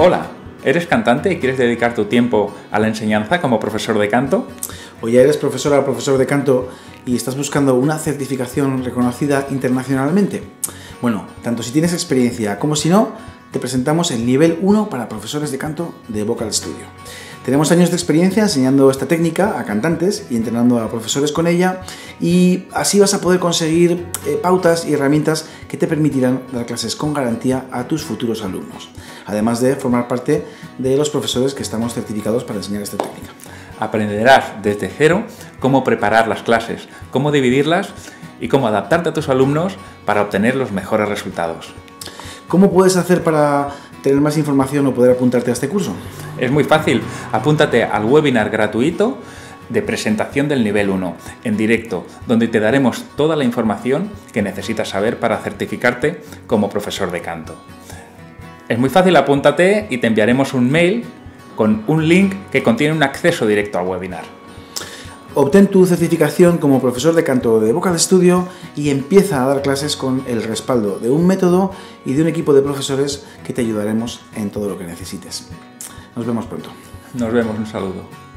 Hola, ¿eres cantante y quieres dedicar tu tiempo a la enseñanza como profesor de canto? O ya eres profesora o profesor de canto y estás buscando una certificación reconocida internacionalmente. Bueno, tanto si tienes experiencia como si no, te presentamos el nivel 1 para profesores de canto de Vocal Studio. Tenemos años de experiencia enseñando esta técnica a cantantes y entrenando a profesores con ella y así vas a poder conseguir eh, pautas y herramientas que te permitirán dar clases con garantía a tus futuros alumnos, además de formar parte de los profesores que estamos certificados para enseñar esta técnica. Aprenderás desde cero cómo preparar las clases, cómo dividirlas y cómo adaptarte a tus alumnos para obtener los mejores resultados. ¿Cómo puedes hacer para tener más información o poder apuntarte a este curso? Es muy fácil, apúntate al webinar gratuito de presentación del nivel 1 en directo, donde te daremos toda la información que necesitas saber para certificarte como profesor de canto. Es muy fácil, apúntate y te enviaremos un mail con un link que contiene un acceso directo al webinar. Obtén tu certificación como profesor de canto de Vocal Studio y empieza a dar clases con el respaldo de un método y de un equipo de profesores que te ayudaremos en todo lo que necesites. Nos vemos pronto. Nos vemos, un saludo.